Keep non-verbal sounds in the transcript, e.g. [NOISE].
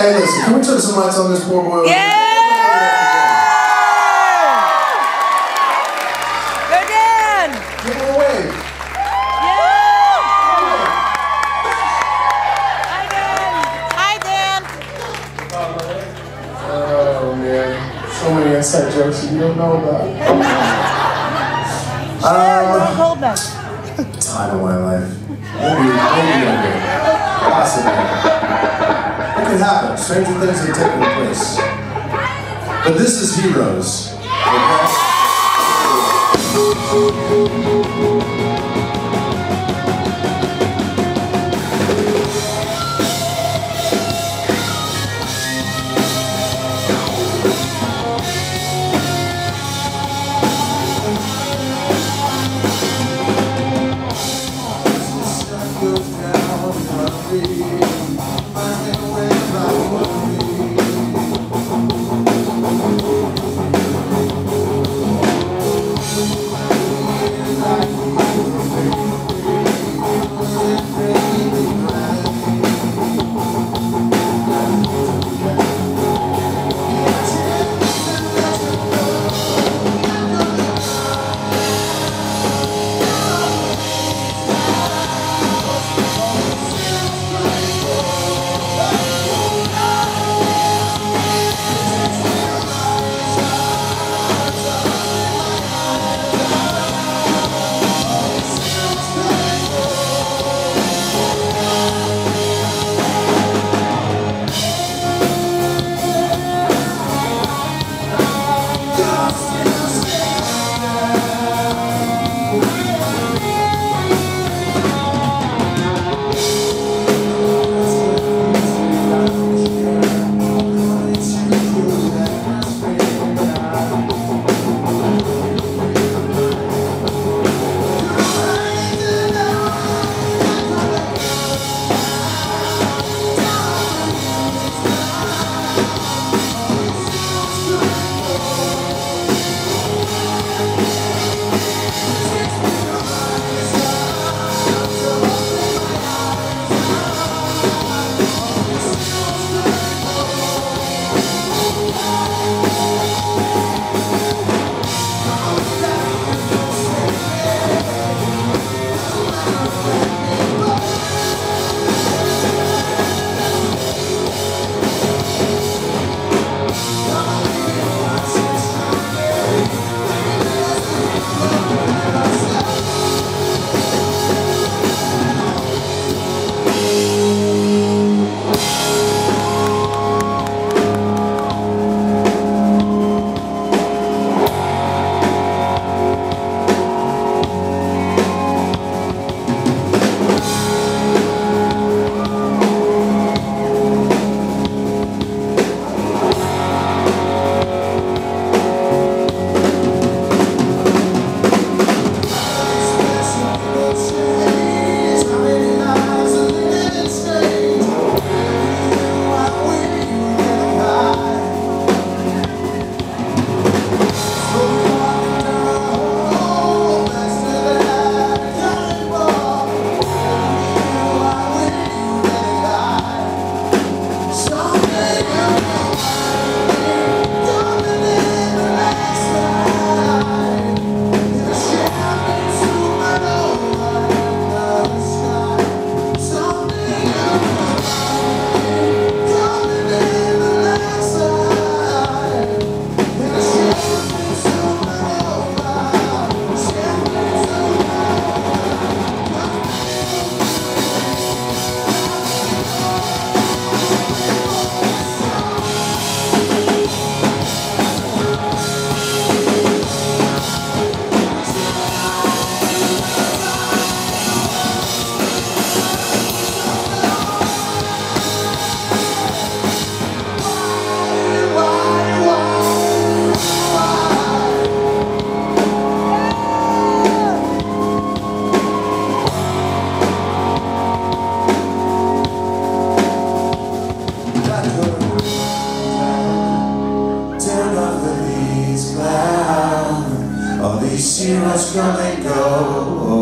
Hey, listen, can we turn some lights on this poor boy? Yeah! Go Dan! Give him a wave. Yeah! Hi Dan! Hi Dan! Oh man, so many inside jokes that you don't know about. [LAUGHS] Um, cold now. time of my life. Maybe, maybe younger. Possibly. Happen. Stranger things have taken place. But this is Heroes. Okay? All see what's coming go.